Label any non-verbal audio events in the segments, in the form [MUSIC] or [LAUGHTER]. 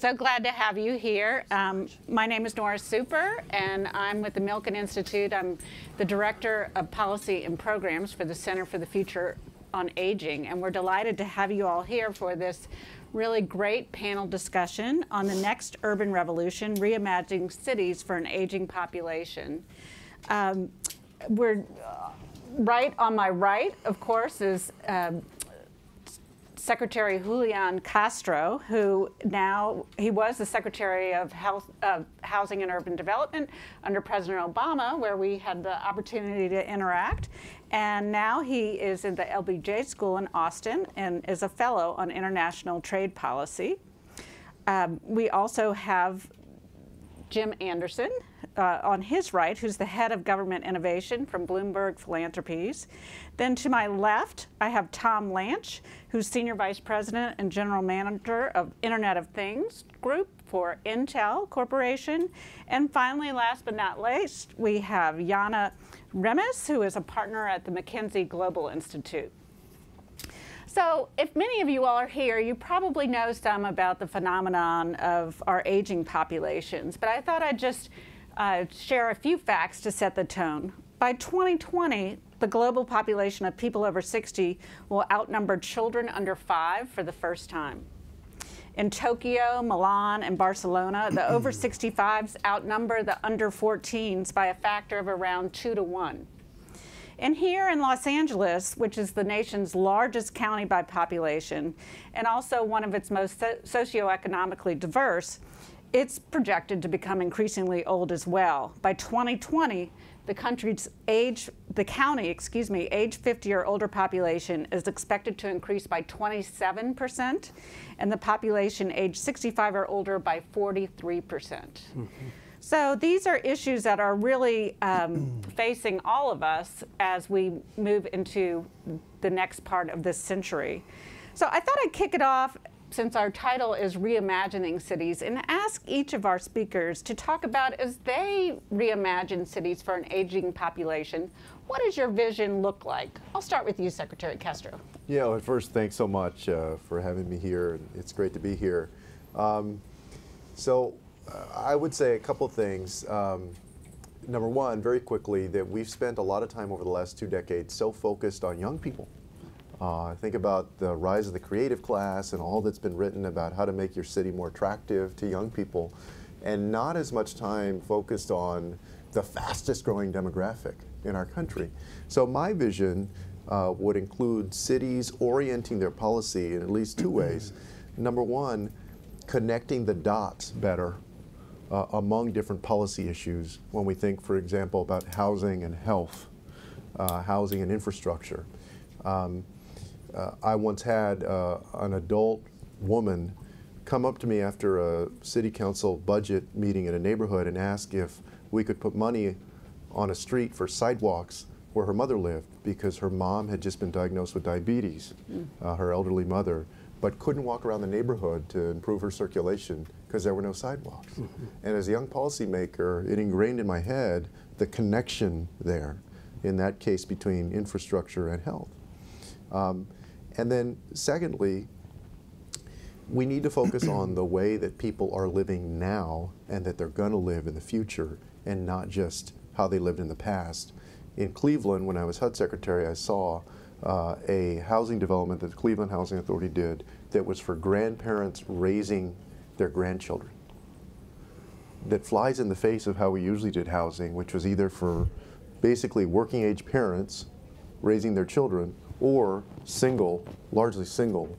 so glad to have you here. Um, my name is Nora Super, and I'm with the Milken Institute. I'm the Director of Policy and Programs for the Center for the Future on Aging, and we're delighted to have you all here for this really great panel discussion on the next urban revolution, reimagining cities for an aging population. Um, we're uh, right on my right, of course, is um, Secretary Julian Castro, who now he was the Secretary of Health, Housing and Urban Development under President Obama, where we had the opportunity to interact. And now he is in the LBJ School in Austin and is a fellow on international trade policy. Um, we also have Jim Anderson uh, on his right, who's the head of government innovation from Bloomberg Philanthropies. Then to my left, I have Tom Lantzsch, who's senior vice president and general manager of Internet of Things Group for Intel Corporation. And finally, last but not least, we have Jaana Remes, who is a partner at the McKinsey Global Institute. So if many of you all are here, you probably know some about the phenomenon of our aging populations, but I thought I'd just uh, share a few facts to set the tone. By 2020, the global population of people over 60 will outnumber children under five for the first time. In Tokyo, Milan, and Barcelona, the over 65s outnumber the under 14s by a factor of around two to one. And here in Los Angeles, which is the nation's largest county by population and also one of its most socioeconomically diverse, it's projected to become increasingly old as well. By 2020, the country's age, the county, excuse me, age 50 or older population is expected to increase by 27%, and the population age 65 or older by 43%. percent mm -hmm. So these are issues that are really um, [CLEARS THROAT] facing all of us as we move into the next part of this century. So I thought I'd kick it off since our title is Reimagining Cities and ask each of our speakers to talk about as they reimagine cities for an aging population, what does your vision look like? I'll start with you, Secretary Castro. Yeah, well, first, thanks so much uh, for having me here. It's great to be here. Um, so I would say a couple things. Um, number one, very quickly, that we've spent a lot of time over the last two decades so focused on young people. Uh, think about the rise of the creative class and all that's been written about how to make your city more attractive to young people, and not as much time focused on the fastest growing demographic in our country. So my vision uh, would include cities orienting their policy in at least two ways. Number one, connecting the dots better uh, among different policy issues when we think, for example, about housing and health, uh, housing and infrastructure. Um, uh, I once had uh, an adult woman come up to me after a city council budget meeting in a neighborhood and ask if we could put money on a street for sidewalks where her mother lived because her mom had just been diagnosed with diabetes, mm. her elderly mother, but couldn't walk around the neighborhood to improve her circulation because there were no sidewalks. Mm -hmm. And as a young policymaker, it ingrained in my head the connection there, in that case, between infrastructure and health. Um, and then secondly, we need to focus on the way that people are living now and that they're going to live in the future and not just how they lived in the past. In Cleveland, when I was HUD secretary, I saw uh, a housing development that the Cleveland Housing Authority did that was for grandparents raising their grandchildren. That flies in the face of how we usually did housing, which was either for basically working age parents raising their children or single, largely single,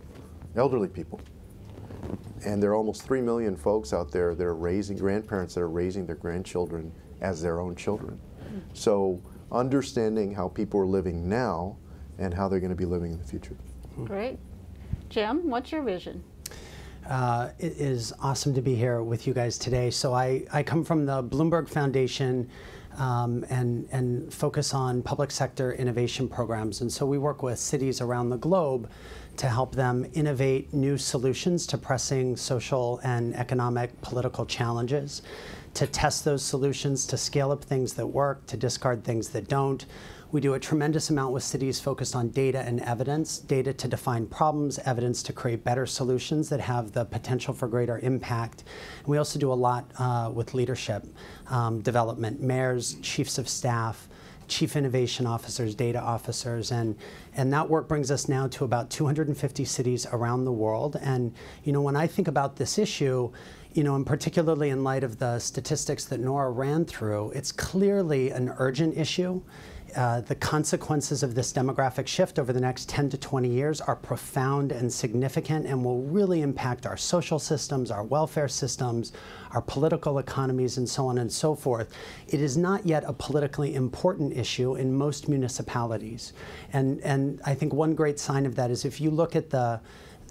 elderly people. And there are almost 3 million folks out there that are raising, grandparents that are raising their grandchildren as their own children. So understanding how people are living now and how they're going to be living in the future. Great. Jim, what's your vision? Uh, it is awesome to be here with you guys today. So I, I come from the Bloomberg Foundation um, and, and focus on public sector innovation programs. And so we work with cities around the globe to help them innovate new solutions to pressing social and economic political challenges, to test those solutions, to scale up things that work, to discard things that don't. We do a tremendous amount with cities focused on data and evidence, data to define problems, evidence to create better solutions that have the potential for greater impact. And we also do a lot uh, with leadership um, development, mayors, chiefs of staff, chief innovation officers, data officers, and and that work brings us now to about 250 cities around the world. And you know, when I think about this issue, you know, and particularly in light of the statistics that Nora ran through, it's clearly an urgent issue. Uh, the consequences of this demographic shift over the next 10 to 20 years are profound and significant and will really impact our social systems, our welfare systems, our political economies, and so on and so forth. It is not yet a politically important issue in most municipalities. And, and I think one great sign of that is if you look at the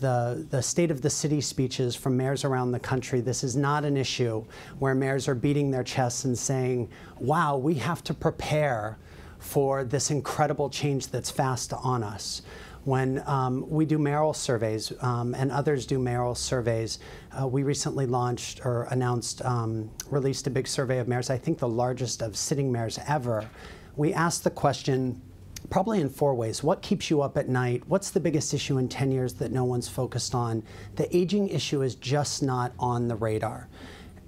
the, the state of the city speeches from mayors around the country, this is not an issue where mayors are beating their chests and saying, wow, we have to prepare for this incredible change that's fast on us. When um, we do mayoral surveys um, and others do mayoral surveys, uh, we recently launched or announced, um, released a big survey of mayors, I think the largest of sitting mayors ever. We asked the question, probably in four ways. What keeps you up at night? What's the biggest issue in 10 years that no one's focused on? The aging issue is just not on the radar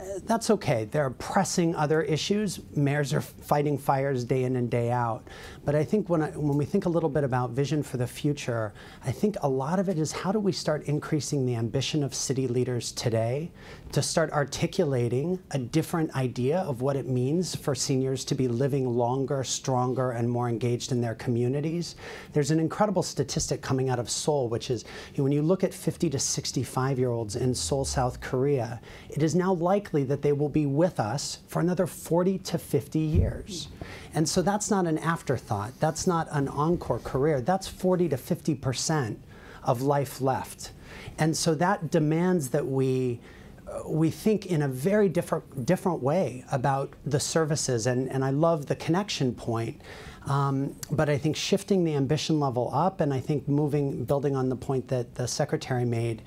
uh, that's okay. There are pressing other issues. Mayors are fighting fires day in and day out. But I think when, I, when we think a little bit about vision for the future, I think a lot of it is how do we start increasing the ambition of city leaders today to start articulating a different idea of what it means for seniors to be living longer, stronger, and more engaged in their communities. There's an incredible statistic coming out of Seoul, which is you know, when you look at 50 to 65 year olds in Seoul, South Korea, it is now likely that they will be with us for another 40 to 50 years. And so that's not an afterthought. That's not an encore career. That's 40 to 50 percent of life left. And so that demands that we uh, we think in a very different different way about the services and, and I love the connection point. Um, but I think shifting the ambition level up and I think moving building on the point that the secretary made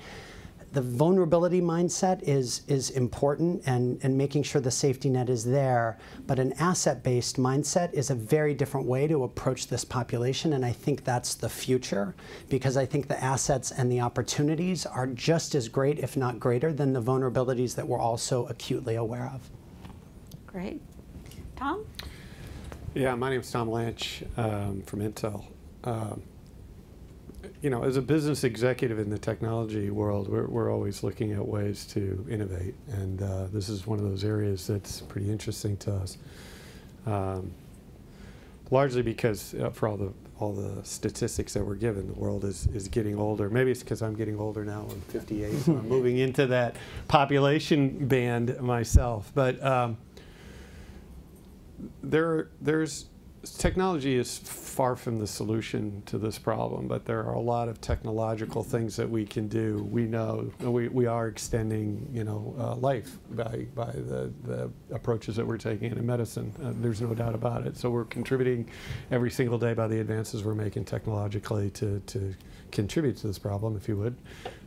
the vulnerability mindset is, is important and, and making sure the safety net is there. But an asset based mindset is a very different way to approach this population. And I think that's the future because I think the assets and the opportunities are just as great, if not greater, than the vulnerabilities that we're also acutely aware of. Great. Tom? Yeah, my name is Tom Lantzsch um, from Intel. Um, you know, as a business executive in the technology world, we're, we're always looking at ways to innovate, and uh, this is one of those areas that's pretty interesting to us. Um, largely because uh, for all the all the statistics that we're given, the world is, is getting older. Maybe it's because I'm getting older now. I'm 58, so [LAUGHS] I'm moving into that population band myself. But um, there, there's technology is far from the solution to this problem, but there are a lot of technological things that we can do. We know we, we are extending, you know, uh, life by, by the, the approaches that we're taking in medicine. Uh, there's no doubt about it. So we're contributing every single day by the advances we're making technologically to, to contribute to this problem, if you would.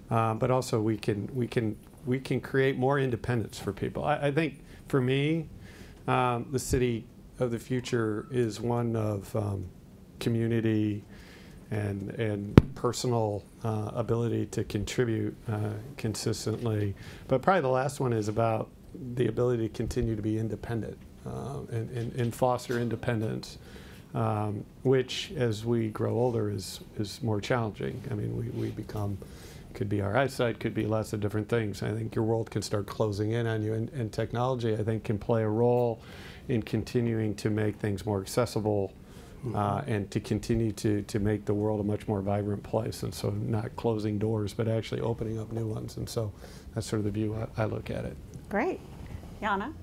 Uh, but also we can, we, can, we can create more independence for people. I, I think for me, um, the city of the future is one of um, community and and personal uh, ability to contribute uh, consistently. But probably the last one is about the ability to continue to be independent uh, and, and, and, foster independence, um, which as we grow older is is more challenging. I mean, we, we become could be our eyesight, could be lots of different things. I think your world can start closing in on you, and, and technology I think can play a role in continuing to make things more accessible mm-hmm. uh, and to continue to, to make the world a much more vibrant place. And so, not closing doors, but actually opening up new ones. And so, that's sort of the view I, I look at it. Great. Jaana?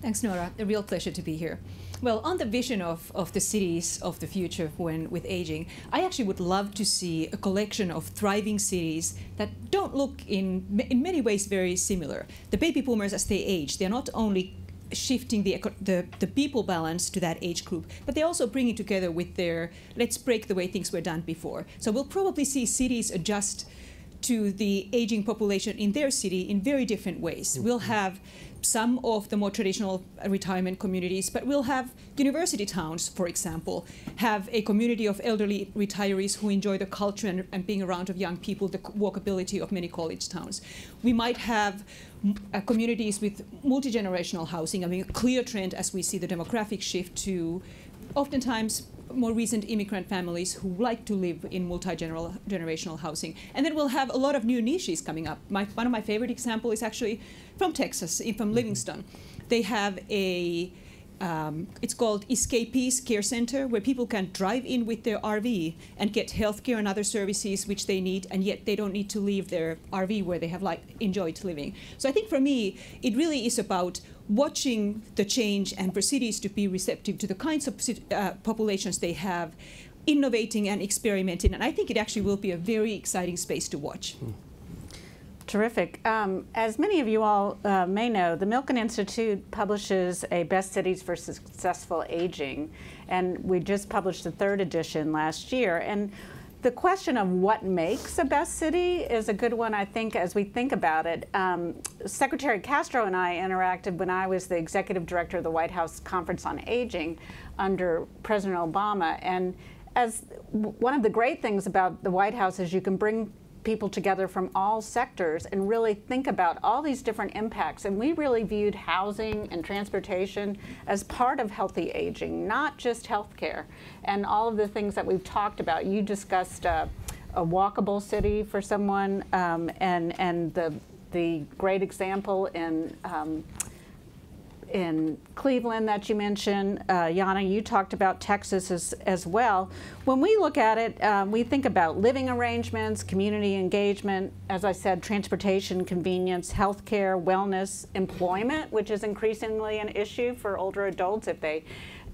Thanks, Nora. A real pleasure to be here. Well, on the vision of, of the cities of the future when with aging, I actually would love to see a collection of thriving cities that don't look in in many ways very similar. The baby boomers, as they age, they're not only shifting the, the, the people balance to that age group, but they also bring it together with their let's break the way things were done before. So we'll probably see cities adjust to the aging population in their city in very different ways. Mm. We'll have some of the more traditional retirement communities, but we'll have university towns, for example, have a community of elderly retirees who enjoy the culture and, and being around of young people, the walkability of many college towns. We might have uh, communities with multi-generational housing. I mean, a clear trend as we see the demographic shift to oftentimes more recent immigrant families who like to live in multi-generational housing. And then we'll have a lot of new niches coming up. My, one of my favorite examples is actually from Texas, from mm-hmm. Livingston. They have a um, it's called Escapees Care Center, where people can drive in with their RV and get healthcare and other services which they need, and yet they don't need to leave their RV where they have like enjoyed living. So I think for me, it really is about watching the change and for cities to be receptive to the kinds of uh, populations they have, innovating and experimenting. And I think it actually will be a very exciting space to watch. Mm. Terrific. Um, as many of you all uh, may know, the Milken Institute publishes a Best Cities for Successful Aging, and we just published the third edition last year. And the question of what makes a best city is a good one, I think, as we think about it. Um, Secretary Castro and I interacted when I was the executive director of the White House Conference on Aging under President Obama. And as one of the great things about the White House is you can bring people together from all sectors and really think about all these different impacts. And we really viewed housing and transportation as part of healthy aging, not just healthcare. And all of the things that we've talked about. You discussed uh, a walkable city for someone, um, and and the the great example in um, in Cleveland that you mentioned. Uh, Jaana, you talked about Texas as, as well. When we look at it, um, we think about living arrangements, community engagement, as I said, transportation, convenience, healthcare, wellness, employment, which is increasingly an issue for older adults if they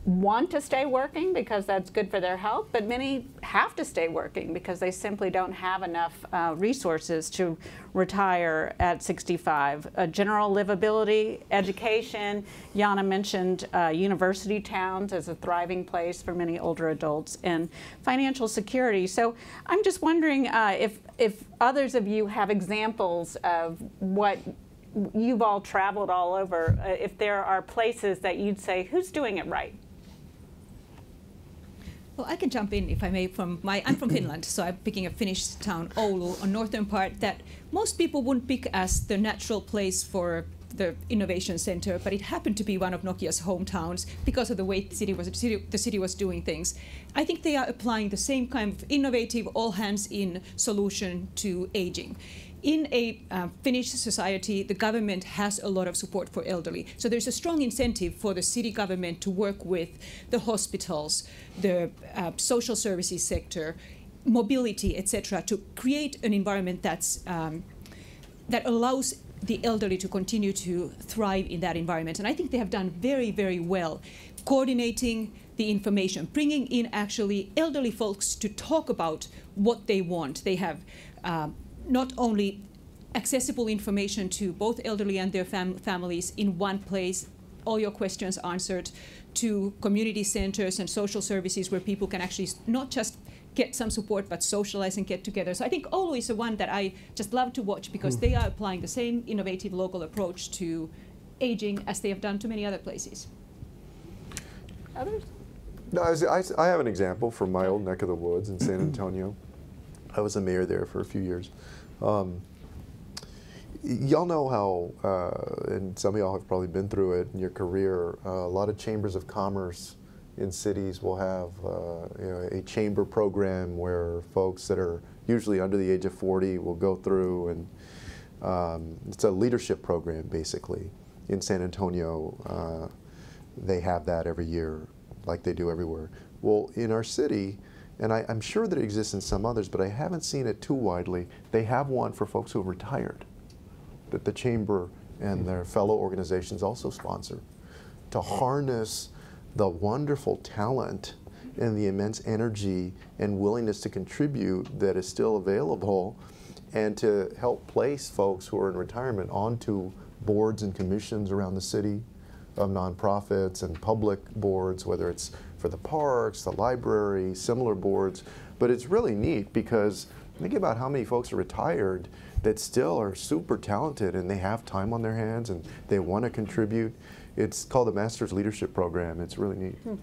want to stay working because that's good for their health, but many have to stay working because they simply don't have enough uh, resources to retire at 65. Uh, general livability, education. Jaana mentioned uh, university towns as a thriving place for many older adults, and financial security. So I'm just wondering uh, if if others of you have examples of what you've all traveled all over, uh, if there are places that you'd say, who's doing it right? Well, I can jump in if I may. From my, I'm from [CLEARS THROAT] Finland, so I'm picking a Finnish town, Oulu, on northern part that most people wouldn't pick as the natural place for the innovation center, but it happened to be one of Nokia's hometowns because of the way the city was the city, the city was doing things. I think they are applying the same kind of innovative, all hands in solution to aging in a uh, Finnish society, the government has a lot of support for elderly. So there's a strong incentive for the city government to work with the hospitals, the uh, social services sector, mobility, etc., to create an environment that's um, that allows the elderly to continue to thrive in that environment. And I think they have done very, very well coordinating the information, bringing in actually elderly folks to talk about what they want. They have um, not only accessible information to both elderly and their fam families in one place, all your questions answered, to community centers and social services where people can actually not just get some support but socialize and get together. So I think Oulu is the one that I just love to watch because mm. they are applying the same innovative local approach to aging as they have done to many other places. Others? No, I, I have an example from my old neck of the woods in San [CLEARS THROAT] Antonio. I was a mayor there for a few years. Um, y'all know how, uh, and some of y'all have probably been through it in your career, uh, a lot of chambers of commerce in cities will have uh, you know, a chamber program where folks that are usually under the age of 40 will go through and um, it's a leadership program basically. In San Antonio, uh, they have that every year like they do everywhere. Well, in our city, and I, am sure that it exists in some others, but I haven't seen it too widely. They have one for folks who have retired that the Chamber and hmm. their fellow organizations also sponsor to harness the wonderful talent and the immense energy and willingness to contribute that is still available and to help place folks who are in retirement onto boards and commissions around the city of nonprofits and public boards, whether it's for the parks, the library, similar boards. But it's really neat because Think about how many folks are retired that still are super talented and they have time on their hands and they want to contribute. It's called the Masters Leadership Program. It's really neat. Hmm.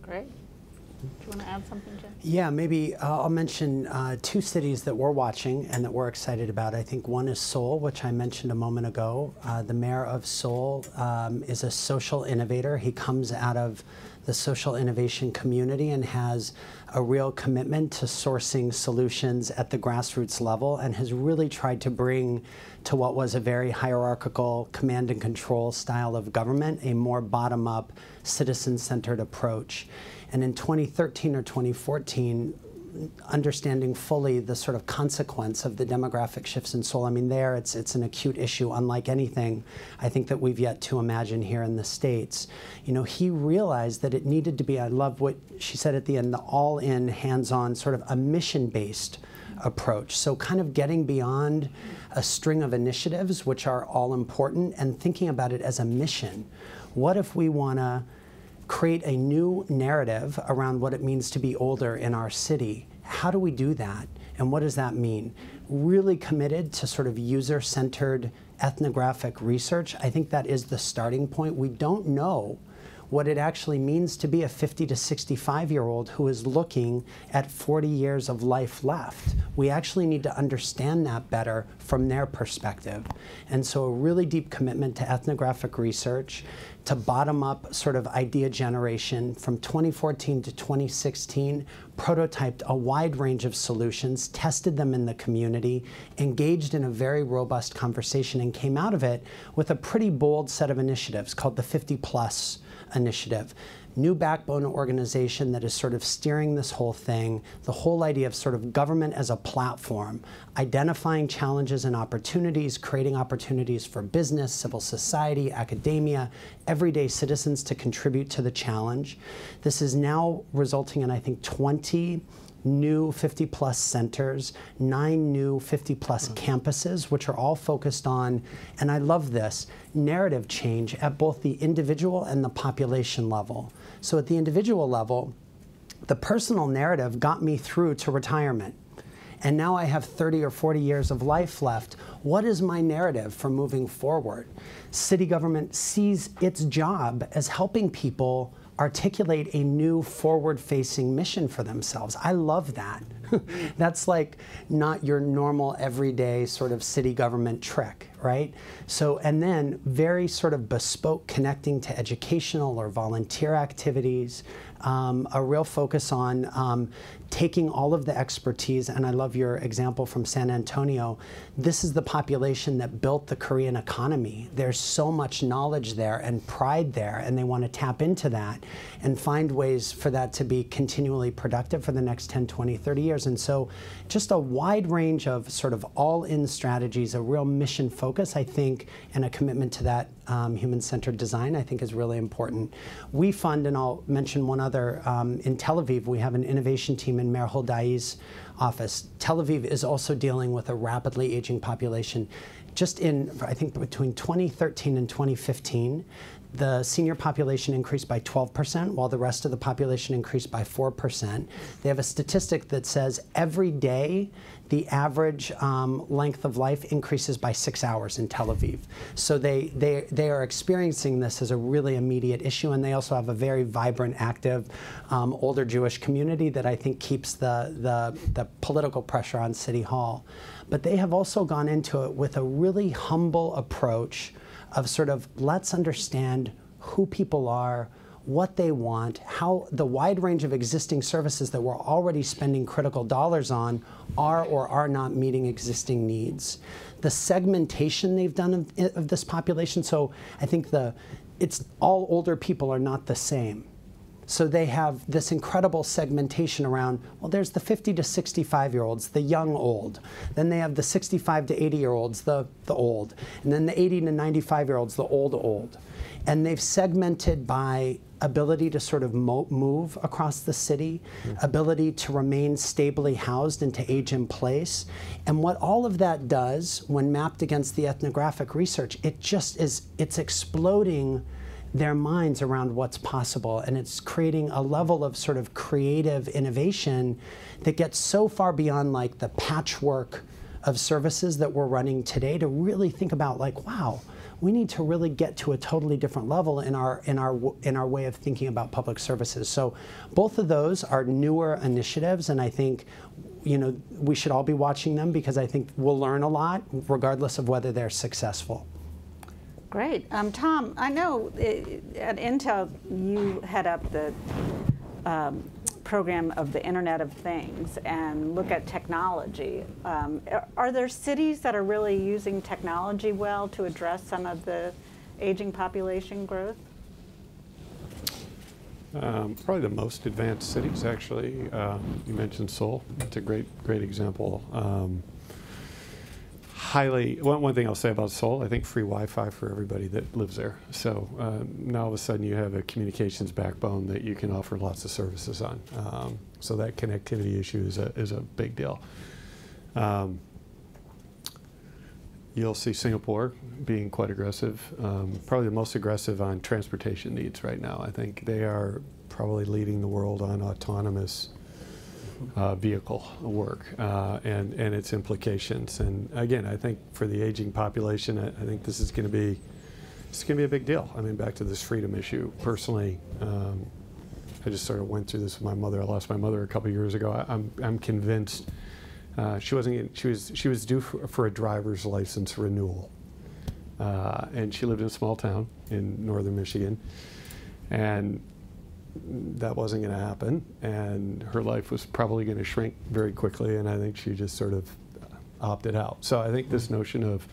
Great. Do you want to add something, Jim? Yeah, maybe uh, I'll mention uh, two cities that we're watching and that we're excited about. I think one is Seoul, which I mentioned a moment ago. Uh, the mayor of Seoul um, is a social innovator. He comes out of the social innovation community and has a real commitment to sourcing solutions at the grassroots level and has really tried to bring to what was a very hierarchical command and control style of government a more bottom up, citizen centered approach. And in 2013 or 2014, understanding fully the sort of consequence of the demographic shifts in Seoul. I mean, there it's it's an acute issue, unlike anything I think that we've yet to imagine here in the states. You know, he realized that it needed to be. I love what she said at the end: the all-in, hands-on, sort of a mission-based approach. So, kind of getting beyond a string of initiatives, which are all important, and thinking about it as a mission. What if we want to create a new narrative around what it means to be older in our city. How do we do that? And what does that mean? Really committed to sort of user centered ethnographic research. I think that is the starting point. We don't know what it actually means to be a 50 to 65 year old who is looking at 40 years of life left. We actually need to understand that better from their perspective. And so, a really deep commitment to ethnographic research, to bottom up sort of idea generation from 2014 to 2016, prototyped a wide range of solutions, tested them in the community, engaged in a very robust conversation, and came out of it with a pretty bold set of initiatives called the 50 Plus initiative. New backbone organization that is sort of steering this whole thing, the whole idea of sort of government as a platform, identifying challenges and opportunities, creating opportunities for business, civil society, academia, everyday citizens to contribute to the challenge. This is now resulting in, I think, 20 new 50 plus centers, nine new 50 plus mm. campuses, which are all focused on, and I love this, narrative change at both the individual and the population level. So at the individual level, the personal narrative got me through to retirement. And now I have 30 or 40 years of life left. What is my narrative for moving forward? City government sees its job as helping people articulate a new forward facing mission for themselves. I love that. [LAUGHS] That's like not your normal everyday sort of city government trick, right? So, and then very sort of bespoke connecting to educational or volunteer activities, um, a real focus on um, taking all of the expertise, and I love your example from San Antonio. This is the population that built the Korean economy. There's so much knowledge there and pride there, and they want to tap into that and find ways for that to be continually productive for the next 10, 20, 30 years. And so, just a wide range of sort of all in strategies, a real mission focus, I think, and a commitment to that um, human centered design, I think, is really important. We fund, and I'll mention one other, um, in Tel Aviv, we have an innovation team in Mayor Huldai's office. Tel Aviv is also dealing with a rapidly aging population. Just in, I think, between 2013 and 2015, the senior population increased by 12%, while the rest of the population increased by 4%. They have a statistic that says every day the average um, length of life increases by six hours in Tel Aviv. So they, they, they are experiencing this as a really immediate issue, and they also have a very vibrant, active, um, older Jewish community that I think keeps the, the, the political pressure on City Hall. But they have also gone into it with a really humble approach of sort of let's understand who people are, what they want, how the wide range of existing services that we're already spending critical dollars on are or are not meeting existing needs. The segmentation they've done of, of this population, so I think the it's all older people are not the same. So they have this incredible segmentation around, well, there's the 50 to 65 year olds, the young old. Then they have the 65 to 80 year olds, the, the old. And then the 80 to 95 year olds, the old old. And they've segmented by ability to sort of mo- move across the city, mm-hmm. ability to remain stably housed and to age in place. And what all of that does when mapped against the ethnographic research, it just is, it's exploding their minds around what's possible. And it's creating a level of sort of creative innovation that gets so far beyond like the patchwork of services that we're running today to really think about like, wow, we need to really get to a totally different level in our in our in our way of thinking about public services. So both of those are newer initiatives and I think you know we should all be watching them because I think we'll learn a lot regardless of whether they're successful. Great. Um, Tom, I know it, at Intel you head up the um, program of the Internet of Things and look at technology. Um, are there cities that are really using technology well to address some of the aging population growth? Um, probably the most advanced cities, actually. Uh, you mentioned Seoul. It's a great, great example. Um, highly, one, one thing I'll say about Seoul, I think free Wi-Fi for everybody that lives there. So um, now all of a sudden you have a communications backbone that you can offer lots of services on. Um, so that connectivity issue is a, is a big deal. Um, you'll see Singapore being quite aggressive, um, probably the most aggressive on transportation needs right now. I think they are probably leading the world on autonomous uh, vehicle work uh, and, and its implications. And again, I think for the aging population, I, I think this is going to be it's going to be a big deal. I mean, back to this freedom issue. Personally, um, I just sort of went through this with my mother. I lost my mother a couple years ago. I, am I'm, I'm convinced uh, she wasn't. She was she was due for, for a driver's license renewal, uh, and she lived in a small town in northern Michigan, and that wasn't going to happen, and her life was probably going to shrink very quickly, and I think she just sort of opted out. So I think this notion of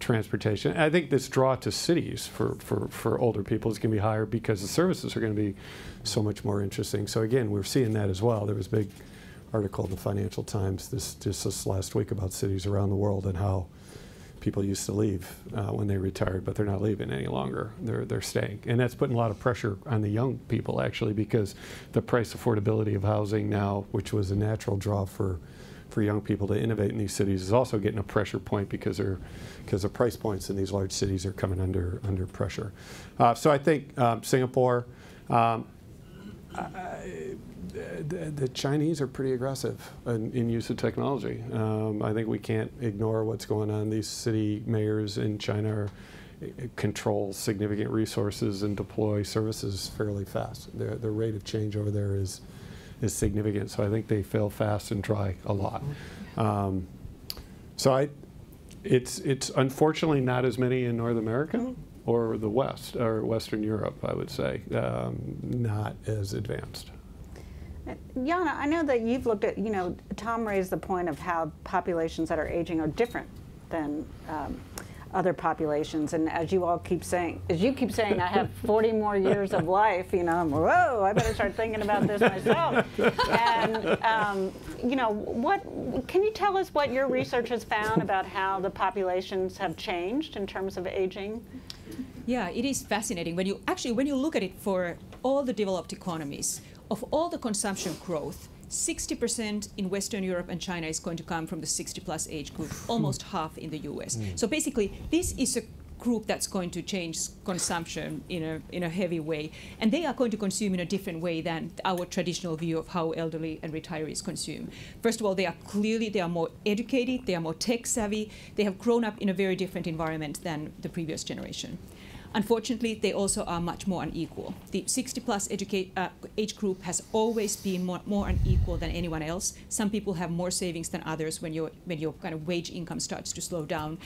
transportation, I think this draw to cities for, for, for older people is going to be higher because the services are going to be so much more interesting. So again, we're seeing that as well. There was a big article in the Financial Times this just this last week about cities around the world and how people used to leave uh, when they retired, but they're not leaving any longer. They're, they're staying. And that's putting a lot of pressure on the young people, actually, because the price affordability of housing now, which was a natural draw for, for young people to innovate in these cities, is also getting a pressure point because, they're, because the price points in these large cities are coming under, under pressure. Uh, so I think um, Singapore, um, I, the, the, Chinese are pretty aggressive in, in use of technology. Um, I think we can't ignore what's going on. These city mayors in China are, eh, control significant resources and deploy services fairly fast. Their rate of change over there is is significant. So I think they fail fast and try a lot. Um, so I, it's it's unfortunately not as many in North America or the West or Western Europe. I would say um, not as advanced. Jaana, I know that you've looked at, you know, Tom raised the point of how populations that are aging are different than um, other populations. And as you all keep saying, as you keep saying, I have [LAUGHS] 40 more years of life, you know, I'm, whoa, I better start thinking about this myself. And, um, you know, what, can you tell us what your research has found about how the populations have changed in terms of aging? Yeah, it is fascinating. When you actually, when you look at it for all the developed economies, of all the consumption growth, 60% in Western Europe and China is going to come from the 60 plus age group, almost half in the US. Mm. So basically, this is a group that's going to change consumption in a, in a heavy way. And they are going to consume in a different way than our traditional view of how elderly and retirees consume. First of all, they are clearly, they are more educated, they are more tech savvy, they have grown up in a very different environment than the previous generation. Unfortunately, they also are much more unequal. The 60 plus uh, age group has always been more, more unequal than anyone else. Some people have more savings than others when, your when your kind of wage income starts to slow down.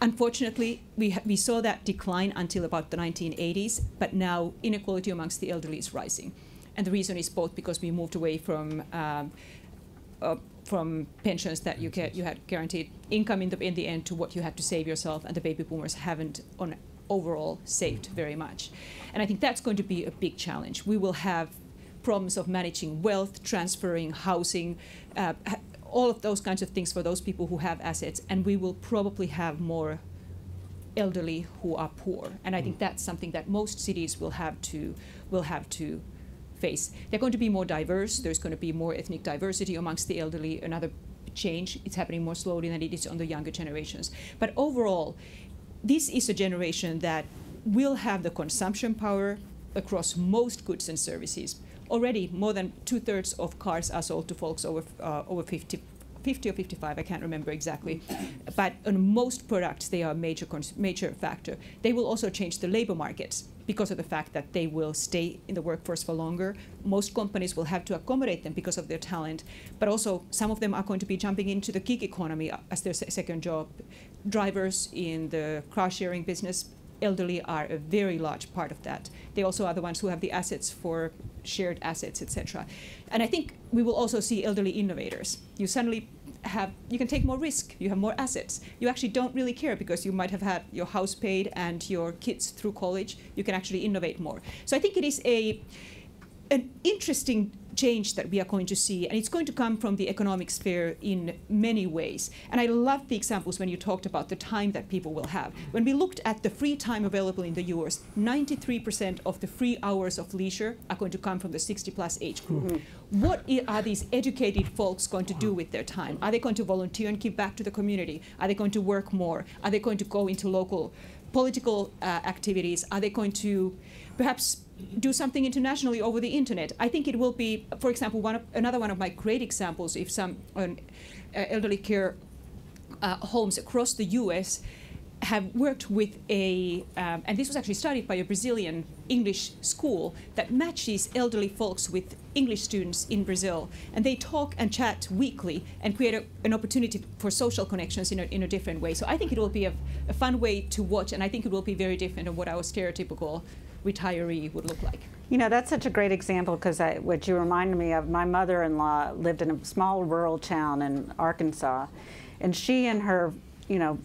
Unfortunately, we, we saw that decline until about the 1980s, but now inequality amongst the elderly is rising. And the reason is both because we moved away from um, uh, from pensions that you get, you had guaranteed income in the in the end to what you had to save yourself, and the baby boomers haven't on overall saved very much. And I think that's going to be a big challenge. We will have problems of managing wealth, transferring housing, uh, all of those kinds of things for those people who have assets, and we will probably have more elderly who are poor. And I think mm. that's something that most cities will have to will have to face. They're going to be more diverse. There's going to be more ethnic diversity amongst the elderly. Another change. It's happening more slowly than it is on the younger generations. But overall, this is a generation that will have the consumption power across most goods and services. Already, more than two thirds of cars are sold to folks over, uh, over 50, 50 or 55, I can't remember exactly. But on most products, they are a major, major factor. They will also change the labor markets because of the fact that they will stay in the workforce for longer. Most companies will have to accommodate them because of their talent, but also some of them are going to be jumping into the gig economy as their second job. Drivers in the car sharing business, elderly are a very large part of that. They also are the ones who have the assets for shared assets, etc. And I think we will also see elderly innovators. You suddenly have you can take more risk you have more assets you actually don't really care because you might have had your house paid and your kids through college you can actually innovate more so i think it is a an interesting change that we are going to see, and it's going to come from the economic sphere in many ways. And I love the examples when you talked about the time that people will have. When we looked at the free time available in the US, 93% of the free hours of leisure are going to come from the 60 plus age group. Mm-hmm. What are these educated folks going to do with their time? Are they going to volunteer and give back to the community? Are they going to work more? Are they going to go into local political uh, activities? Are they going to perhaps do something internationally over the internet. I think it will be, for example, one of, another one of my great examples. If some uh, elderly care uh, homes across the U.S. have worked with a, um, and this was actually studied by a Brazilian English school that matches elderly folks with English students in Brazil. And they talk and chat weekly and create a, an opportunity for social connections in a, in a different way. So I think it will be a, a fun way to watch, and I think it will be very different than what our stereotypical retiree would look like. You know, that's such a great example because what you reminded me of, my mother-in-law lived in a small rural town in Arkansas, and she and her, you know,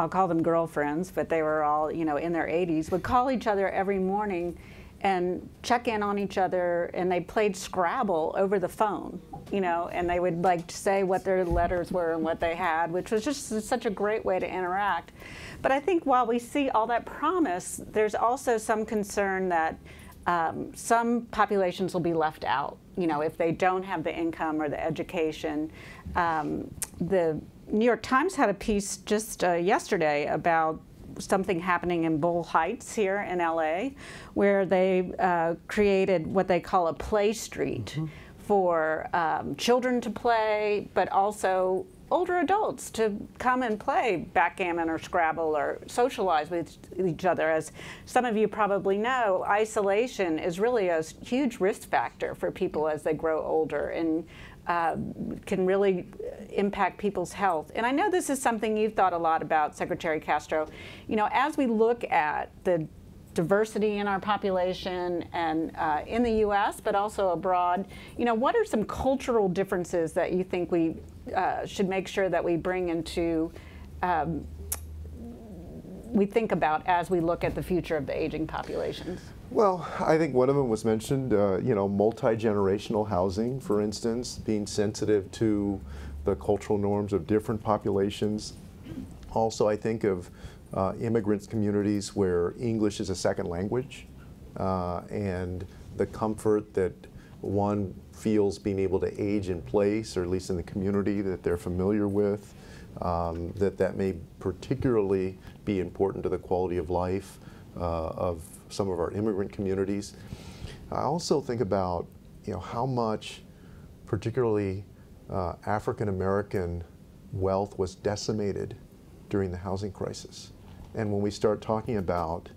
I'll call them girlfriends, but they were all, you know, in their 80s, would call each other every morning and check in on each other and they played Scrabble over the phone, you know, and they would like to say what their letters were and what they had, which was just such a great way to interact. But I think while we see all that promise, there's also some concern that um, some populations will be left out, you know, if they don't have the income or the education. Um, the New York Times had a piece just uh, yesterday about something happening in Boyle Heights here in LA, where they uh, created what they call a play street mm -hmm. for um, children to play, but also older adults to come and play backgammon or Scrabble or socialize with each other. As some of you probably know, isolation is really a huge risk factor for people as they grow older and uh, can really impact people's health. And I know this is something you've thought a lot about, Secretary Castro. You know, as we look at the diversity in our population and uh, in the U.S., but also abroad. You know, what are some cultural differences that you think we uh, should make sure that we bring into um, we think about as we look at the future of the aging populations? Well, I think one of them was mentioned, uh, you know, multi-generational housing, for instance, being sensitive to the cultural norms of different populations. Also, I think of uh, immigrant communities where English is a second language uh, and the comfort that one feels being able to age in place, or at least in the community that they're familiar with, um, that that may particularly be important to the quality of life uh, of some of our immigrant communities. I also think about you know how much, particularly uh, African American wealth was decimated during the housing crisis. And when we start talking about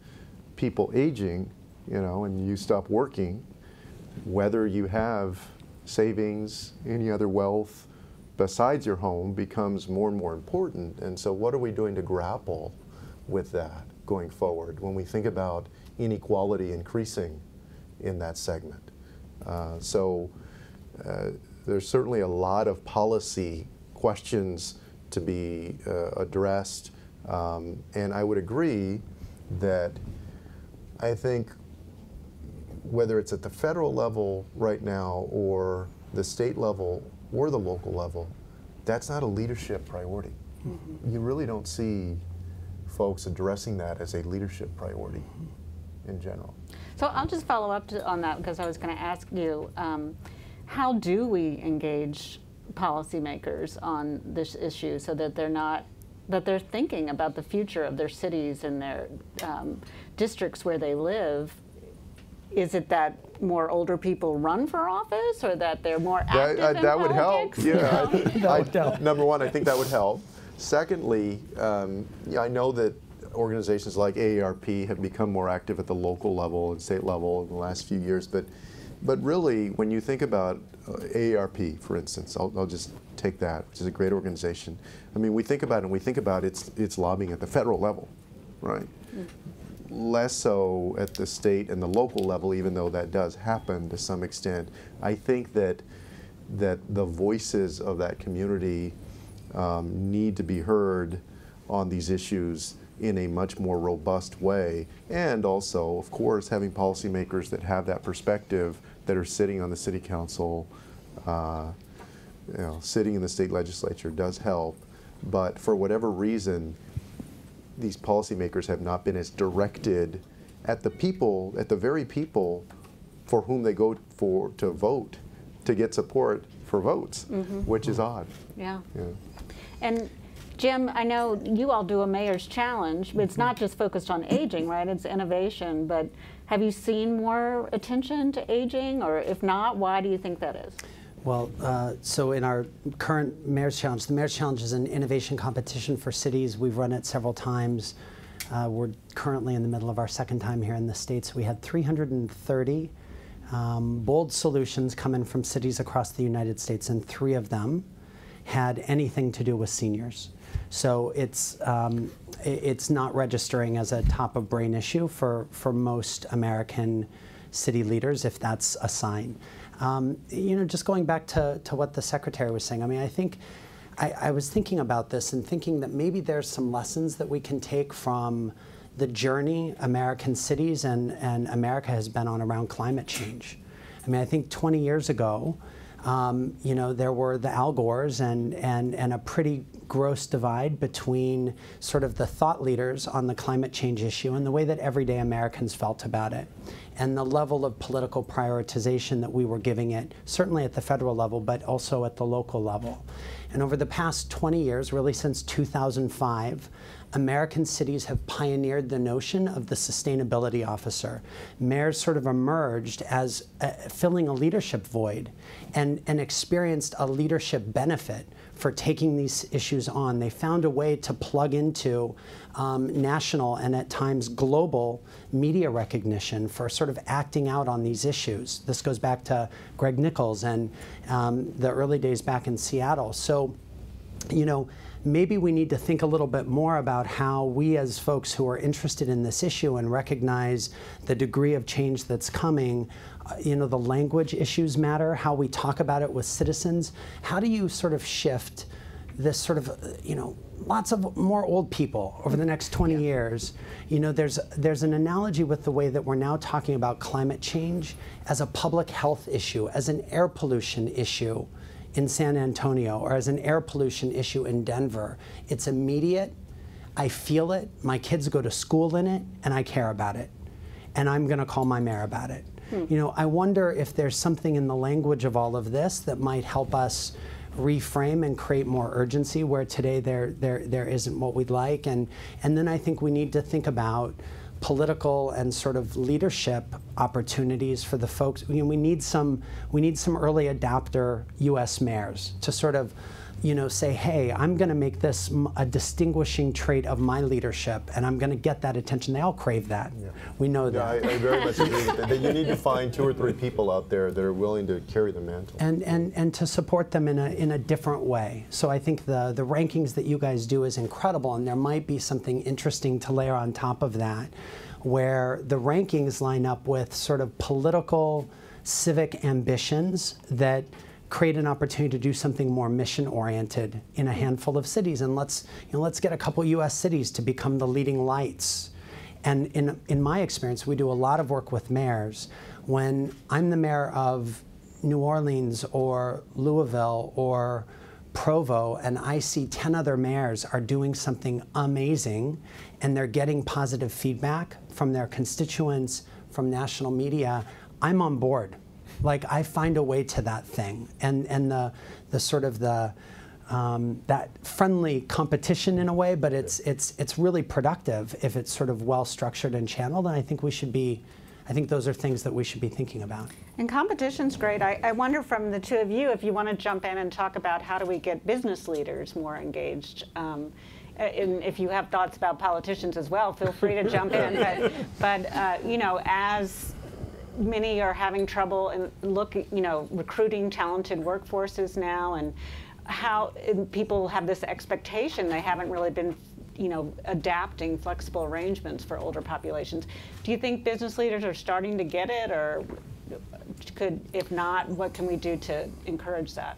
people aging, you know, and you stop working, whether you have savings, any other wealth besides your home becomes more and more important. And so what are we doing to grapple with that going forward when we think about inequality increasing in that segment? Uh, so uh, there's certainly a lot of policy questions to be uh, addressed um, and I would agree that I think whether it's at the federal level right now or the state level or the local level, that's not a leadership priority. Mm -hmm. You really don't see folks addressing that as a leadership priority in general. So I'll just follow up on that because I was going to ask you, um, how do we engage policymakers on this issue so that they're not that they're thinking about the future of their cities and their um, districts where they live. Is it that more older people run for office, or that they're more active That, uh, in that would help. Yeah. [LAUGHS] know? I- would help. Number one, I think that would help. Secondly, um, yeah, I know that organizations like AARP have become more active at the local level and state level in the last few years, but but really, when you think about uh, AARP, for instance, I'll, I'll just take that, which is a great organization. I mean, we think about it, and we think about its its lobbying at the federal level, right? less so at the state and the local level, even though that does happen to some extent. I think that that the voices of that community um, need to be heard on these issues in a much more robust way, and also, of course, having policymakers that have that perspective that are sitting on the city council, uh, you know, sitting in the state legislature does help. But for whatever reason, these policymakers have not been as directed at the people, at the very people for whom they go for to vote, to get support for votes, which is odd. Yeah. Yeah. And Jim, I know you all do a mayor's challenge, but it's not just focused on aging, right? It's innovation. But have you seen more attention to aging, or if not, why do you think that is? Well, uh, so in our current Mayor's Challenge, the Mayor's Challenge is an innovation competition for cities. We've run it several times. Uh, we're currently in the middle of our second time here in the States. We had 330 um, bold solutions come in from cities across the United States, and three of them had anything to do with seniors. So it's um, it's not registering as a top of brain issue for for most American city leaders, if that's a sign. Um, you know, just going back to, to what the secretary was saying, I mean, I think I, I was thinking about this and thinking that maybe there's some lessons that we can take from the journey American cities and, and America has been on around climate change. I mean, I think 20 years ago, um, you know, there were the Al Gores and, and, and a pretty gross divide between sort of the thought leaders on the climate change issue and the way that everyday Americans felt about it, and the level of political prioritization that we were giving it, certainly at the federal level, but also at the local level. And over the past 20 years, really since 2005, American cities have pioneered the notion of the sustainability officer. Mayors sort of emerged as uh, filling a leadership void and, and experienced a leadership benefit for taking these issues on. They found a way to plug into um, national and at times global media recognition for sort of acting out on these issues. This goes back to Greg Nickels and um, the early days back in Seattle. So, you know, maybe we need to think a little bit more about how we, as folks who are interested in this issue and recognize the degree of change that's coming, you know, the language issues matter, how we talk about it with citizens. How do you sort of shift this sort of, uh, you know, lots of more old people over the next 20 years? You know, there's there's an analogy with the way that we're now talking about climate change as a public health issue, as an air pollution issue in San Antonio or as an air pollution issue in Denver. It's immediate. I feel it. My kids go to school in it, and I care about it. And I'm going to call my mayor about it. Hmm. You know, I wonder if there's something in the language of all of this that might help us reframe and create more urgency where today there there there isn't what we'd like and and then I think we need to think about political and sort of leadership opportunities for the folks. You know, we need some we need some early adapter U.S. mayors to sort of, you know, say, hey, I'm going to make this a distinguishing trait of my leadership, and I'm going to get that attention. They all crave that. We know Yeah, that. I very much agree with [LAUGHS] that. That you need to find two or three people out there that are willing to carry the mantle. and, and, and to support them in a, in a different way. So I think the, the rankings that you guys do is incredible, and there might be something interesting to layer on top of that, where the rankings line up with sort of political, civic ambitions that create an opportunity to do something more mission oriented in a handful of cities. And let's, you know, let's get a couple US cities to become the leading lights. And in, in my experience, we do a lot of work with mayors. When I'm the mayor of New Orleans or Louisville or Provo, and I see 10 other mayors are doing something amazing and they're getting positive feedback from their constituents, from national media, I'm on board. Like I find a way to that thing. And, and the, the sort of the, um, that friendly competition in a way, but it's it's it's really productive if it's sort of well structured and channeled. And I think we should be, I think those are things that we should be thinking about. And competition's great. I, I wonder from the two of you if you want to jump in and talk about how do we get business leaders more engaged. Um, and if you have thoughts about politicians as well, feel free to jump in. [LAUGHS] But, but uh, you know, as many are having trouble in look, you know, recruiting talented workforces now, and how and people have this expectation they haven't really been you know, adapting flexible arrangements for older populations. Do you think business leaders are starting to get it, or could, if not, what can we do to encourage that?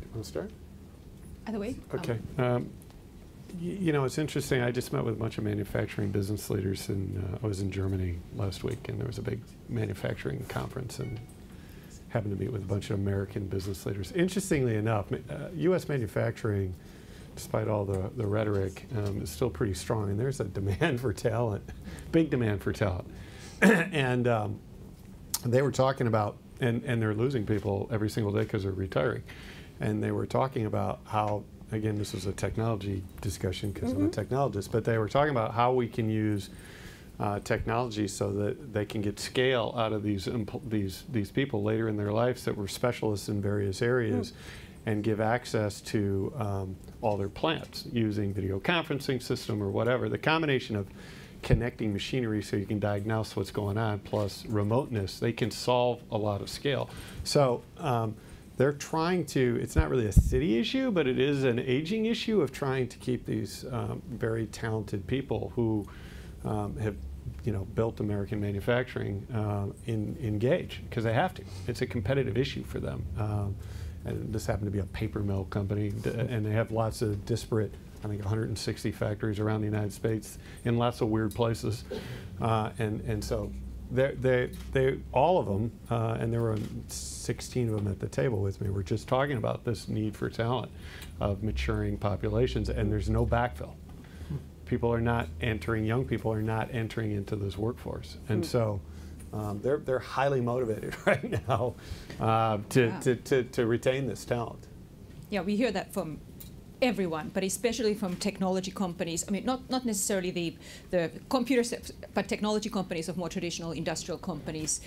You Want to start? Either way. Okay. Um, y- you know, it's interesting. I just met with a bunch of manufacturing business leaders, and uh, I was in Germany last week, and there was a big manufacturing conference, and happened to meet with a bunch of American business leaders. Interestingly enough, uh, U.S. manufacturing, despite all the, the rhetoric, um, is still pretty strong, and there's a demand [LAUGHS] for talent, big demand for talent. [COUGHS] and um, they were talking about, and, and they're losing people every single day because they're retiring. And they were talking about how, again, this was a technology discussion because I'm a technologist, but they were talking about how we can use uh, technology so that they can get scale out of these these these people later in their lives that were specialists in various areas, and give access to um, all their plants using video conferencing system or whatever. The combination of connecting machinery so you can diagnose what's going on plus remoteness, they can solve a lot of scale. So. Um, they're trying to, it's not really a city issue, but it is an aging issue of trying to keep these um, very talented people who um, have you know, built American manufacturing um, in, engaged because they have to. It's a competitive issue for them. Um, and this happened to be a paper mill company, and they have lots of disparate, I think 160 factories around the United States in lots of weird places. Uh, and, and so they, they, they, all of them, uh, and there were 16 of them at the table with me, were just talking about this need for talent of maturing populations, and there's no backfill people are not entering, young people are not entering into this workforce. And so um, they're, they're highly motivated [LAUGHS] right now uh, to, to, to, to retain this talent. Yeah, we hear that from everyone, but especially from technology companies. I mean, not, not necessarily the, the computer, but technology companies of more traditional industrial companies,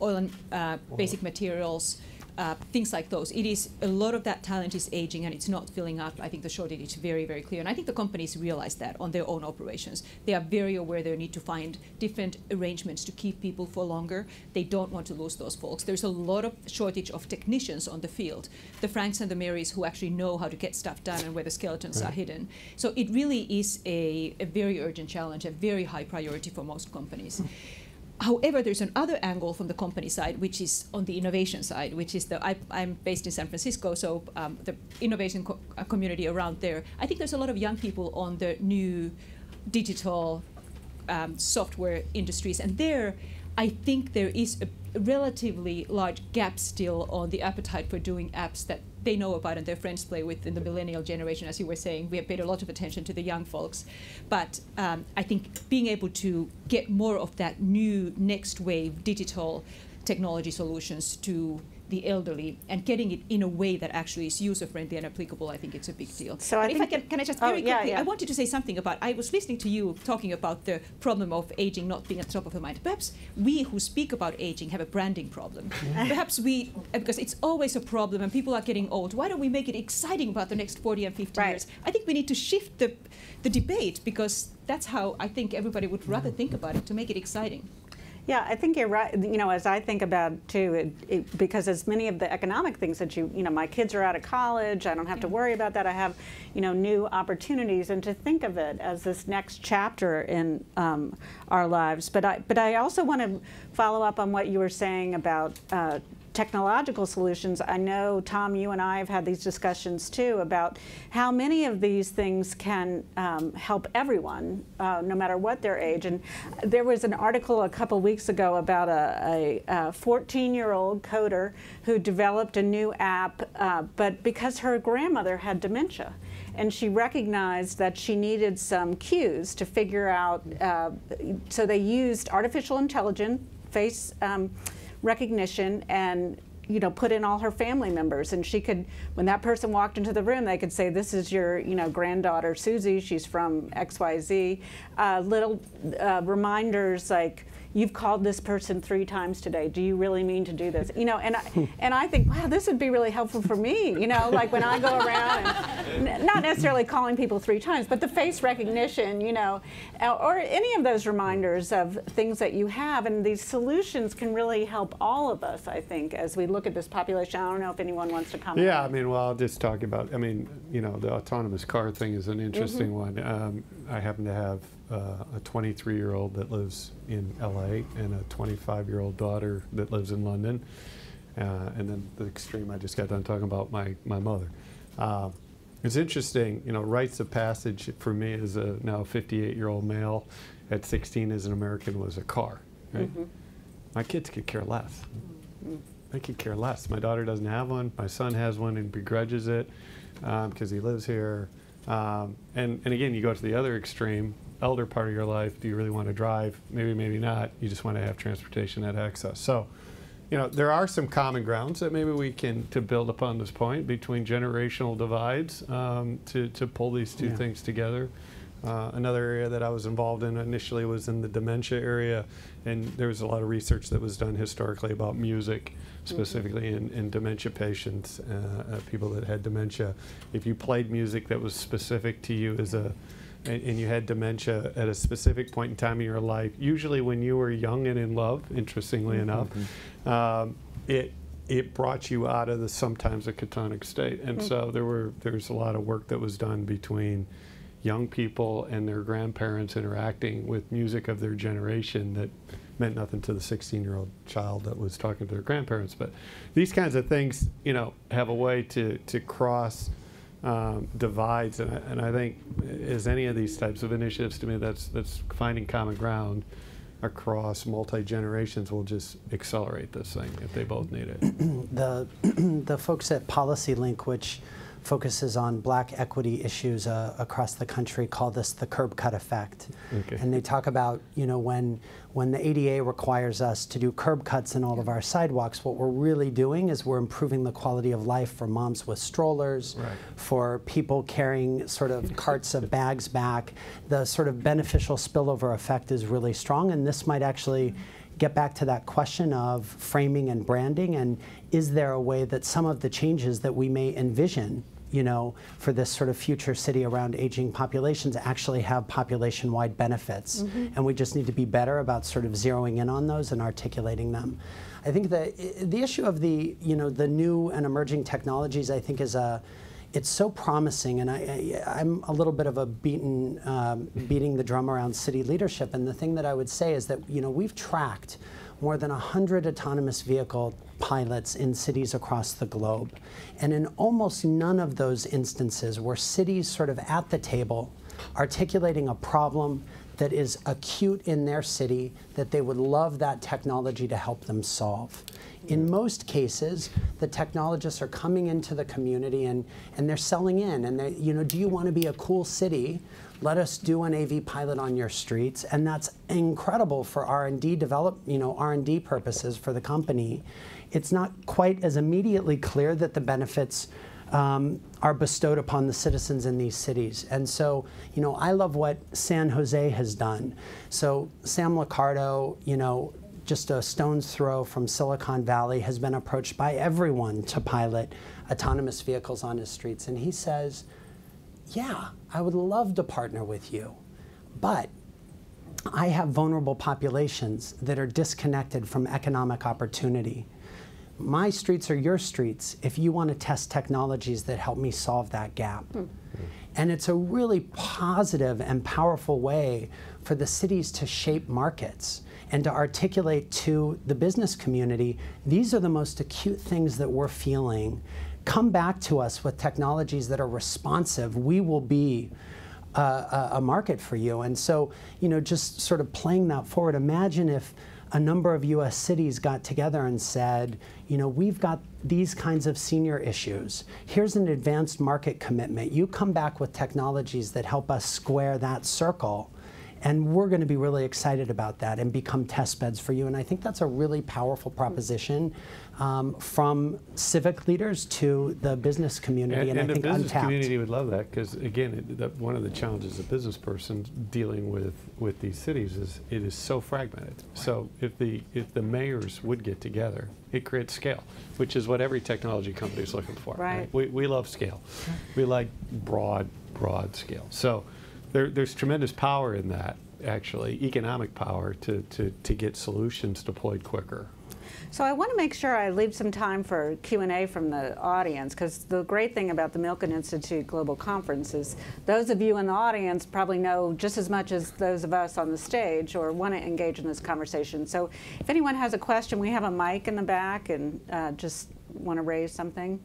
oil and uh, basic materials, uh, things like those. It is a lot of that talent is aging and it's not filling up. I think the shortage is very, very clear, and I think the companies realize that on their own operations. They are very aware they need to find different arrangements to keep people for longer. They don't want to lose those folks. There's a lot of shortage of technicians on the field, the Franks and the Marys who actually know how to get stuff done and where the skeletons are hidden. So it really is a, a very urgent challenge, a very high priority for most companies. However, there's another angle from the company side, which is on the innovation side, which is the I, I'm based in San Francisco, so um, the innovation co- uh, community around there. I think there's a lot of young people on the new digital um, software industries, and there, I think there is a relatively large gap still on the appetite for doing apps that they know about and their friends play with in the millennial generation. As you were saying, we have paid a lot of attention to the young folks, but um, I think being able to get more of that new next wave digital technology solutions to the elderly and getting it in a way that actually is user friendly and applicable, I think it's a big deal. So I But if I can, can I just Oh, very yeah, quickly? yeah. I wanted to say something about. I was listening to you talking about the problem of aging not being at the top of the mind. Perhaps we who speak about aging have a branding problem. [LAUGHS] Perhaps we, uh, because it's always a problem and people are getting old. Why don't we make it exciting about the next 40 and 50 Right. years? I think we need to shift the, the debate because that's how I think everybody would rather think about it to make it exciting. Yeah, I think you're right. You know, as I think about it too, it, it, because as many of the economic things that you, you know, my kids are out of college. I don't have to worry about that. I have, you know, new opportunities, and to think of it as this next chapter in um, our lives. But I, but I also want to follow up on what you were saying about. Uh, technological solutions. I know, Tom, you and I have had these discussions too about how many of these things can um, help everyone, uh, no matter what their age. And there was an article a couple weeks ago about a 14 year old coder who developed a new app, uh, but because her grandmother had dementia. And she recognized that she needed some cues to figure out. Uh, so they used artificial intelligence, face um, recognition and you know, put in all her family members, and she could, when that person walked into the room, they could say, "This is your, you know, granddaughter Susie. She's from X Y Z." Uh, little uh, reminders like you've called this person three times today. Do you really mean to do this? You know, and I, and I think, wow, this would be really helpful for me. You know, like when I go around, and not necessarily calling people three times, but the face recognition. You know, uh, or any of those reminders of things that you have, and these solutions can really help all of us. I think as we look at this population. I don't know if anyone wants to comment. Yeah, I mean, well, I'll just talk about. I mean, you know, the autonomous car thing is an interesting one. Um, I happen to have uh, a 23 year old that lives in LA and a 25 year old daughter that lives in London. Uh, and then the extreme I just got done talking about my, my mother. Uh, it's interesting, you know, rites of passage for me as a now 58 year old male at 16 as an American was a car, right? My kids could care less. They could care less. My daughter doesn't have one. My son has one and begrudges it because he lives here. Um, and, and again, you go to the other extreme, elder part of your life. Do you really want to drive? Maybe, maybe not. You just want to have transportation at access. So, you know, there are some common grounds that maybe we can to build upon this point between generational divides um, to to pull these two Yeah. things together. Uh, another area that I was involved in initially was in the dementia area, and there was a lot of research that was done historically about music, specifically in, in dementia patients, uh, uh, people that had dementia. If you played music that was specific to you as a and, and you had dementia at a specific point in time in your life, usually when you were young and in love, interestingly enough, um, it it brought you out of the sometimes a catonic state. And so there were there's a lot of work that was done between young people and their grandparents interacting with music of their generation that meant nothing to the 16 year old child that was talking to their grandparents. But these kinds of things, you know, have a way to, to cross um, divides. And I, and I think, as any of these types of initiatives, to me, that's, that's finding common ground across multi generations will just accelerate this thing if they both need it. [CLEARS THROAT] the [CLEARS THROAT] the folks at PolicyLink, which focuses on black equity issues uh, across the country, call this the curb cut effect. Okay. And they talk about you know when when the ADA requires us to do curb cuts in all of our sidewalks, what we're really doing is we're improving the quality of life for moms with strollers, Right. for people carrying sort of carts of bags back. The sort of beneficial spillover effect is really strong, and this might actually get back to that question of framing and branding and is there a way that some of the changes that we may envision you know for this sort of future city around aging populations actually have population-wide benefits. And we just need to be better about sort of zeroing in on those and articulating them. I think the the issue of the you know the new and emerging technologies i think is a it's so promising, and I, I, I'm a little bit of a beaten, um, beating the drum around city leadership. And the thing that I would say is that you know we've tracked more than 100 autonomous vehicle pilots in cities across the globe, and in almost none of those instances were cities sort of at the table articulating a problem that is acute in their city that they would love that technology to help them solve. In most cases, the technologists are coming into the community and, and they're selling in and they, you know, do you want to be a cool city? Let us do an AV pilot on your streets, and that's incredible for R&D develop, you know, R&D purposes for the company. It's not quite as immediately clear that the benefits um, are bestowed upon the citizens in these cities. And so, you know, I love what San Jose has done. So Sam Liccardo, you know, just a stone's throw from Silicon Valley, has been approached by everyone to pilot autonomous vehicles on his streets. And he says, yeah, I would love to partner with you, but I have vulnerable populations that are disconnected from economic opportunity. My streets are your streets if you want to test technologies that help me solve that gap. Hmm. And it's a really positive and powerful way for the cities to shape markets and to articulate to the business community these are the most acute things that we're feeling. Come back to us with technologies that are responsive. We will be a, a, a market for you. And so, you know, just sort of playing that forward, imagine if a number of US cities got together and said, you know, we've got these kinds of senior issues. Here's an advanced market commitment. You come back with technologies that help us square that circle. And we're going to be really excited about that and become test beds for you. And I think that's a really powerful proposition um, from civic leaders to the business community. And, And, and I the think business untapped. community would love that because again, it, that one of the challenges of business person dealing with with these cities is it is so fragmented. So if the if the mayors would get together, it creates scale, which is what every technology company is looking for. Right. We, we love scale. We like broad broad scale. So there, there's tremendous power in that actually economic power to, to, to get solutions deployed quicker. So I want to make sure I leave some time for Q&A from the audience because the great thing about the Milken Institute Global Conference is those of you in the audience probably know just as much as those of us on the stage or want to engage in this conversation. So if anyone has a question, we have a mic in the back and uh, just want to raise something.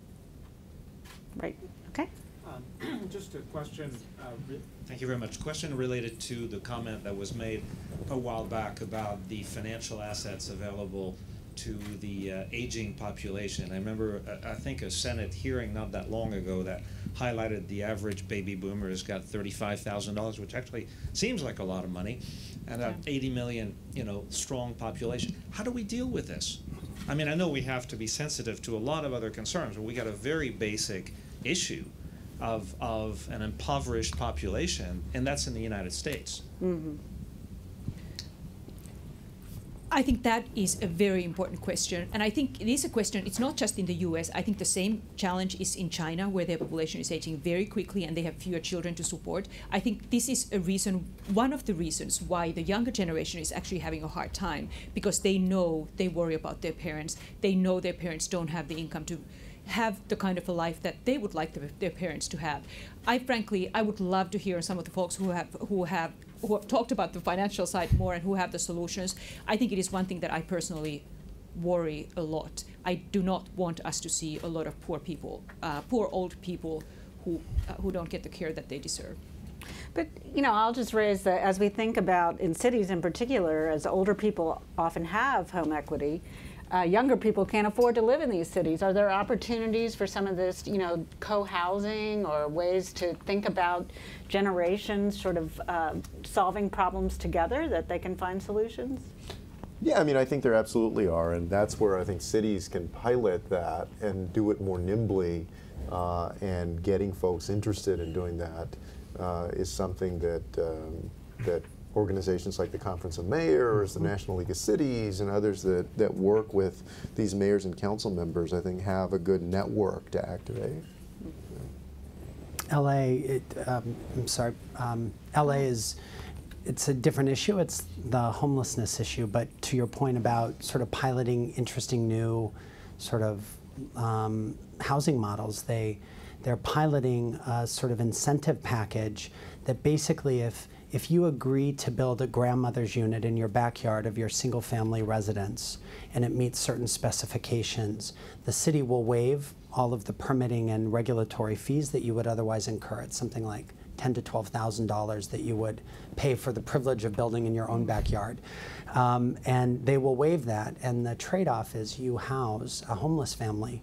Right, okay. Um, [CLEARS THROAT] Just a question, uh, re- thank you very much. Question related to the comment that was made a while back about the financial assets available to the uh, aging population. I remember, uh, I think, a Senate hearing not that long ago that highlighted the average baby boomer has got thirty-five thousand dollars, which actually seems like a lot of money, and an eighty million, you know, strong population. How do we deal with this? I mean, I know we have to be sensitive to a lot of other concerns, but we got a very basic issue of, of an impoverished population, and that's in the United States. Mm-hmm. I think that is a very important question. And I think it is a question, it's not just in the US. I think the same challenge is in China, where their population is aging very quickly and they have fewer children to support. I think this is a reason, one of the reasons why the younger generation is actually having a hard time, because they know they worry about their parents. They know their parents don't have the income to have the kind of a life that they would like their, their parents to have. I frankly, I would love to hear some of the folks who have who have who have talked about the financial side more and who have the solutions. I think it is one thing that I personally worry a lot. I do not want us to see a lot of poor people, uh, poor old people who uh, who don't get the care that they deserve. But, you know, I'll just raise that as we think about in cities in particular, as older people often have home equity, uh, younger people can't afford to live in these cities. Are there opportunities for some of this, you know, co-housing or ways to think about generations sort of uh, solving problems together that they can find solutions? Yeah, I mean, I think there absolutely are, and that's where I think cities can pilot that and do it more nimbly, uh, and getting folks interested in doing that uh, is something that um, that organizations like the Conference of Mayors, the National League of Cities, and others that, that work with these mayors and council members, I think, have a good network to activate. LA, it, um, I'm sorry, um, LA is, it's a different issue. It's the homelessness issue. But to your point about sort of piloting interesting new sort of um, housing models, they, they're piloting a sort of incentive package that basically if, if you agree to build a grandmother's unit in your backyard of your single family residence and it meets certain specifications, the city will waive all of the permitting and regulatory fees that you would otherwise incur. It's something like ten to twelve thousand dollars that you would pay for the privilege of building in your own backyard, um, and they will waive that. And the trade-off is you house a homeless family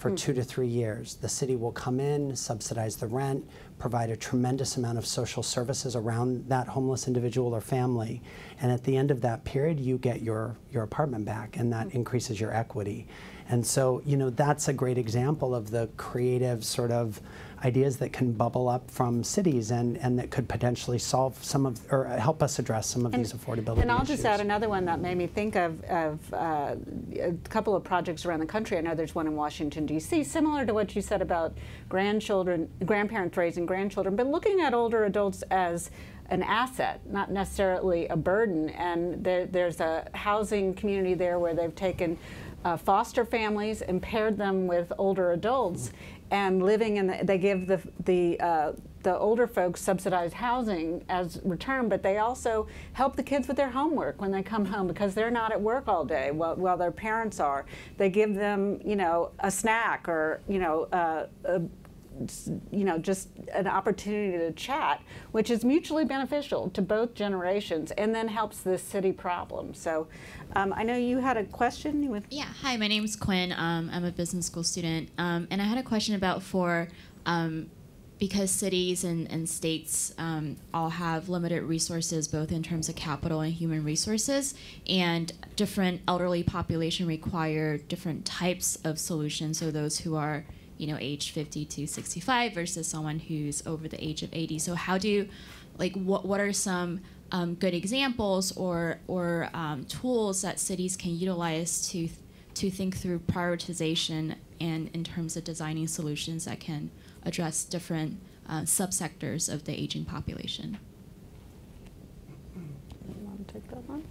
for hmm. two to three years. The city will come in, subsidize the rent, provide a tremendous amount of social services around that homeless individual or family. And at the end of that period, you get your, your apartment back, and that hmm. increases your equity. And so, you know, that's a great example of the creative sort of ideas that can bubble up from cities and, and that could potentially solve some of, or help us address some of these affordability And I'll just add another one that made me think of, of uh, a couple of projects around the country. I know there's one in Washington, D.C., similar to what you said about grandchildren, grandparents raising grandchildren, but looking at older adults as an asset, not necessarily a burden. And there, there's a housing community there where they've taken uh, foster families and paired them with older adults and living in the, they give the, the, uh, the older folks subsidized housing as return, but they also help the kids with their homework when they come home because they're not at work all day while, while their parents are. They give them, you know, a snack or, you know, uh, a, you know, just an opportunity to chat, which is mutually beneficial to both generations and then helps this city problem. So um, I know you had a question with. Yeah, hi, my name's Quinn. Um, I'm a business school student. Um, and I had a question about for um, because cities and, and states um, all have limited resources, both in terms of capital and human resources, and different elderly population require different types of solutions. So those who are, you know, age 50 to 65 versus someone who's over the age of 80. So how do like, what what are some um, good examples or or um, tools that cities can utilize to to think through prioritization and in terms of designing solutions that can address different uh, subsectors of the aging population. You want to take that one?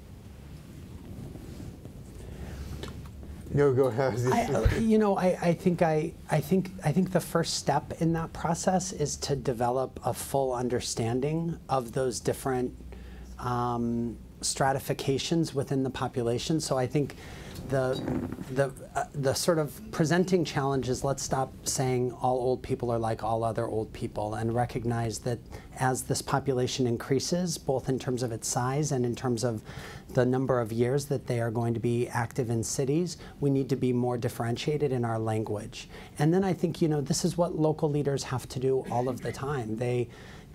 No, go ahead. I, you know, I, I think I, I think I think the first step in that process is to develop a full understanding of those different um, stratifications within the population. So I think the the uh, the sort of presenting challenge is let's stop saying all old people are like all other old people and recognize that as this population increases, both in terms of its size and in terms of the number of years that they are going to be active in cities, we need to be more differentiated in our language. And then I think you know this is what local leaders have to do all of the time. They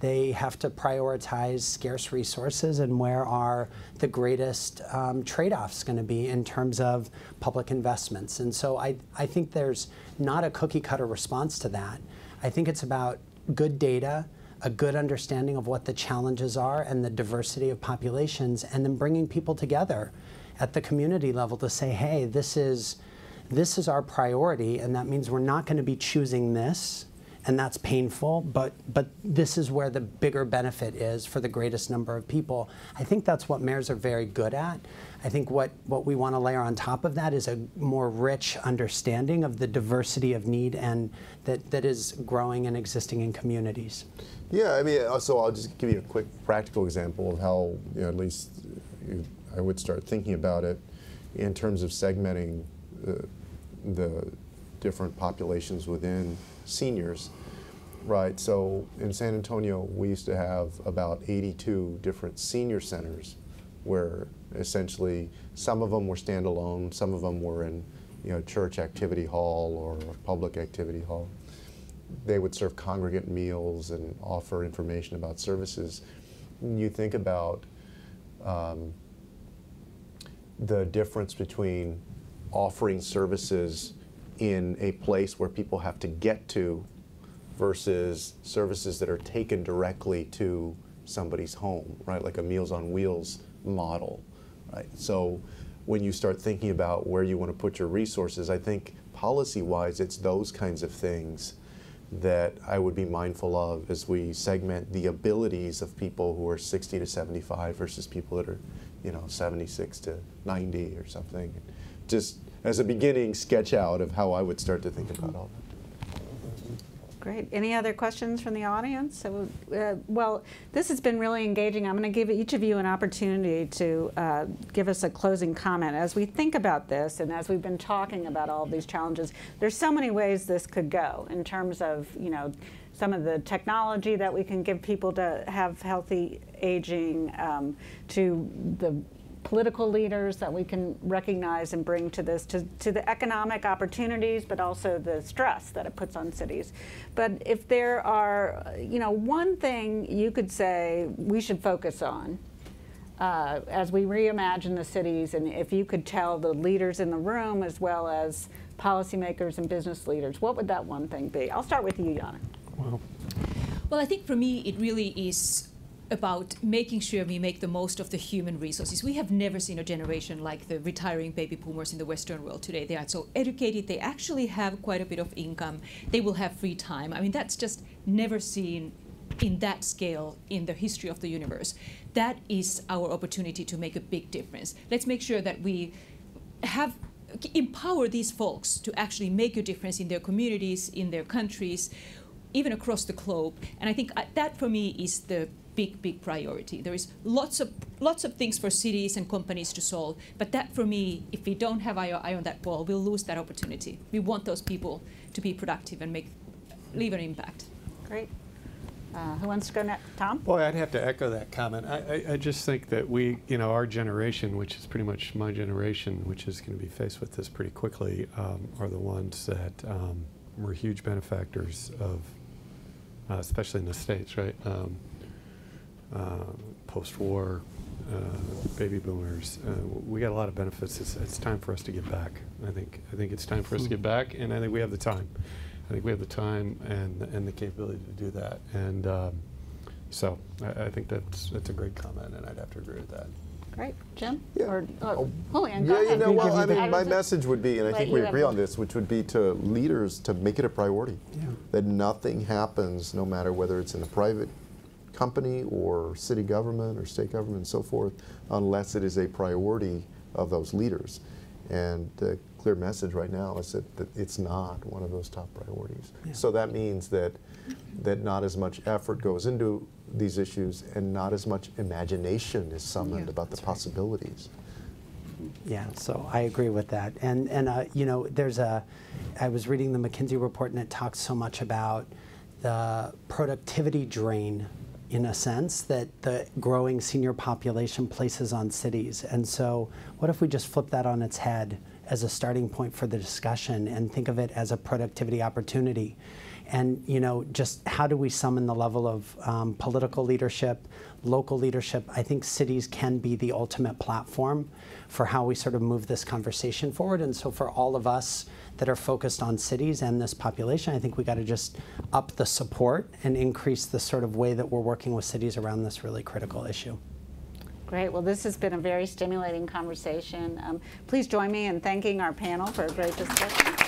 they have to prioritize scarce resources and where are the greatest um, trade-offs going to be in terms of public investments. And so I, I think there's not a cookie cutter response to that. I think it's about good data, a good understanding of what the challenges are and the diversity of populations, and then bringing people together at the community level to say, hey, this is, this is our priority, and that means we're not going to be choosing this and that's painful, but, but this is where the bigger benefit is for the greatest number of people. I think that's what mayors are very good at. I think what, what we want to layer on top of that is a more rich understanding of the diversity of need and that, that is growing and existing in communities. Yeah, I mean, uh, so I'll just give you a quick practical example of how, you know, at least I would start thinking about it in terms of segmenting uh, the different populations within seniors, right? So in San Antonio, we used to have about 82 different senior centers where essentially some of them were standalone, some of them were in you know, church activity hall or public activity hall. They would serve congregant meals and offer information about services. You think about um, the difference between offering services in a place where people have to get to versus services that are taken directly to somebody's home, right? Like a Meals on Wheels model, right? So when you start thinking about where you want to put your resources, I think policy-wise, it's those kinds of things that I would be mindful of as we segment the abilities of people who are 60 to 75 versus people that are, you know, 76 to 90 or something. Just as a beginning sketch out of how I would start to think about all that. Great. Any other questions from the audience? So, uh, well, this has been really engaging. I'm going to give each of you an opportunity to uh, give us a closing comment. As we think about this and as we've been talking about all of these challenges, there's so many ways this could go in terms of, you know, some of the technology that we can give people to have healthy aging, um, to the political leaders that we can recognize and bring to this, to, to the economic opportunities, but also the stress that it puts on cities. But if there are, you know, one thing you could say we should focus on uh, as we reimagine the cities, and if you could tell the leaders in the room as well as policymakers and business leaders, what would that one thing be? I'll start with you, Jaana. Well, Well, I think for me, it really is about making sure we make the most of the human resources. We have never seen a generation like the retiring baby boomers in the Western world today. They are so educated, they actually have quite a bit of income, they will have free time. I mean, that's just never seen in that scale in the history of the universe. That is our opportunity to make a big difference. Let's make sure that we have empower these folks to actually make a difference in their communities, in their countries, even across the globe. And I think uh, that for me is the big, big priority. There is lots of lots of things for cities and companies to solve, but that for me, if we don't have eye, eye on that ball, we'll lose that opportunity. We want those people to be productive and make leave an impact. Great. Uh, who wants to go next? Tom? Boy, I'd have to echo that comment. I, I, I just think that we, you know, our generation, which is pretty much my generation, which is going to be faced with this pretty quickly, um, are the ones that um, were huge benefactors of uh, especially in the states, right? Um, uh, post-war uh, baby boomers. Uh, we got a lot of benefits. It's, it's time for us to give back. I think. I think it's time for us to give back, and I think we have the time. I think we have the time and and the capability to do that. And um, so I, I think that's that's a great comment, and I'd have to agree with that. Great. Jim? Yeah. Or, oh, Oh, Julian, go Yeah, you ahead. know, well, I How mean, my message would be, and I think we agree on this, which would be to leaders to make it a priority. Yeah. That nothing happens, no matter whether it's in the private company or city government or state government and so forth, unless it is a priority of those leaders. And the clear message right now is that, that it's not one of those top priorities. So that means that that not as much effort goes into these issues and not as much imagination is summoned Yeah, about the possibilities. Yeah, so I agree with that. And, and uh, you know, there's a, I was reading the McKinsey report and it talks so much about the productivity drain, in a sense, that the growing senior population places on cities. And so, what if we just flip that on its head as a starting point for the discussion and think of it as a productivity opportunity? and you know just how do we summon the level of um, political leadership local leadership i think cities can be the ultimate platform for how we sort of move this conversation forward and so for all of us that are focused on cities and this population i think we got to just up the support and increase the sort of way that we're working with cities around this really critical issue Great. Well, this has been a very stimulating conversation. Um, please join me in thanking our panel for a great discussion.